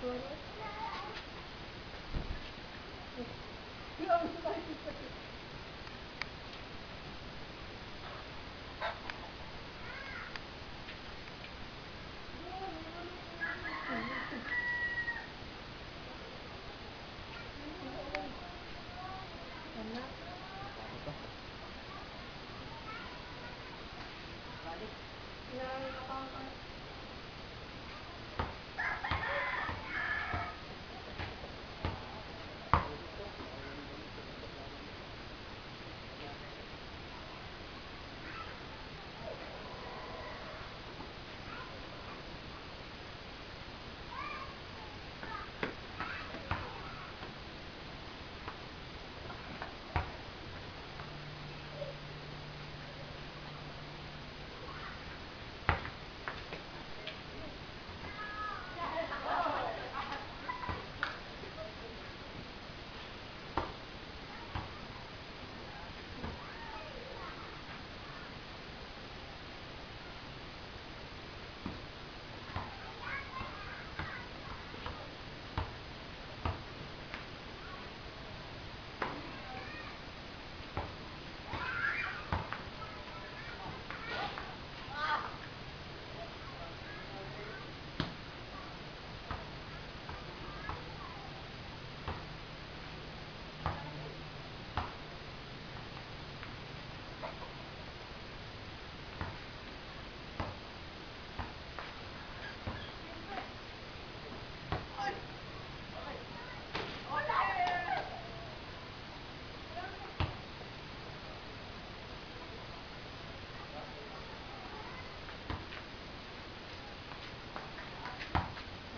Thriller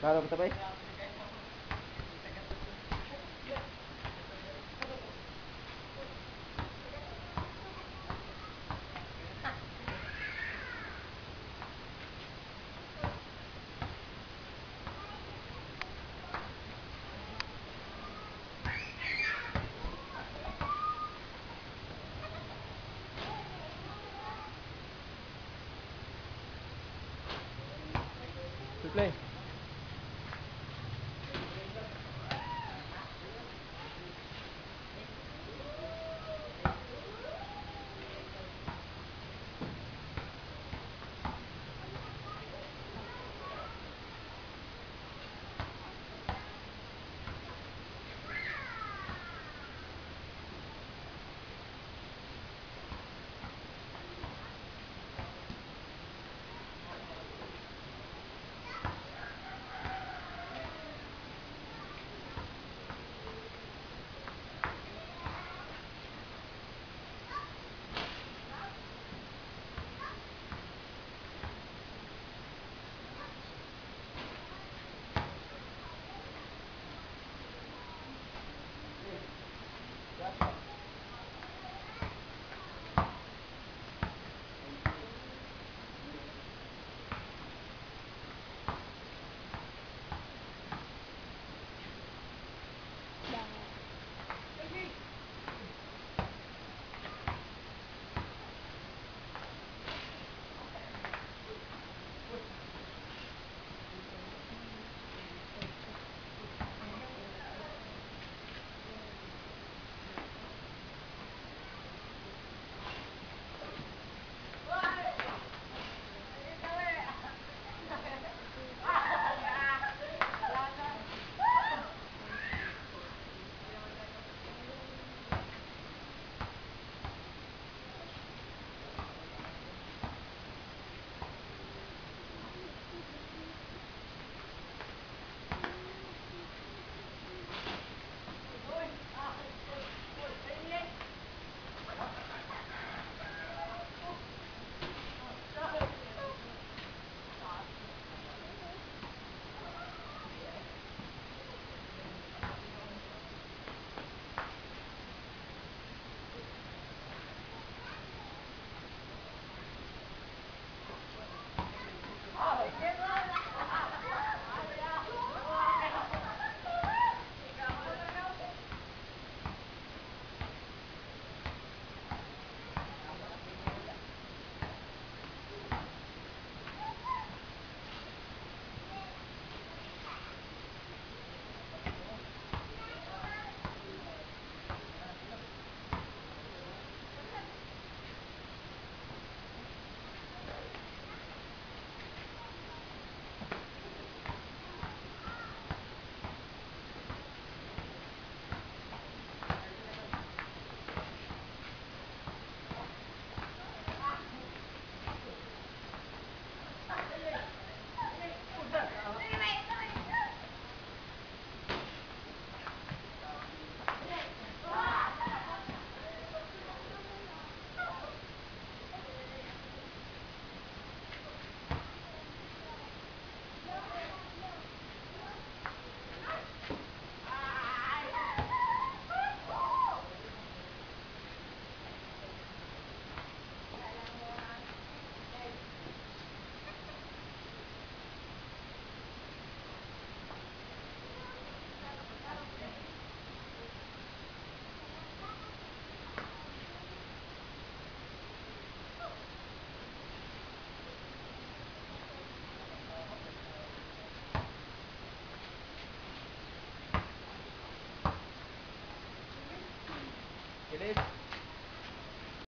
kita bay? Replay.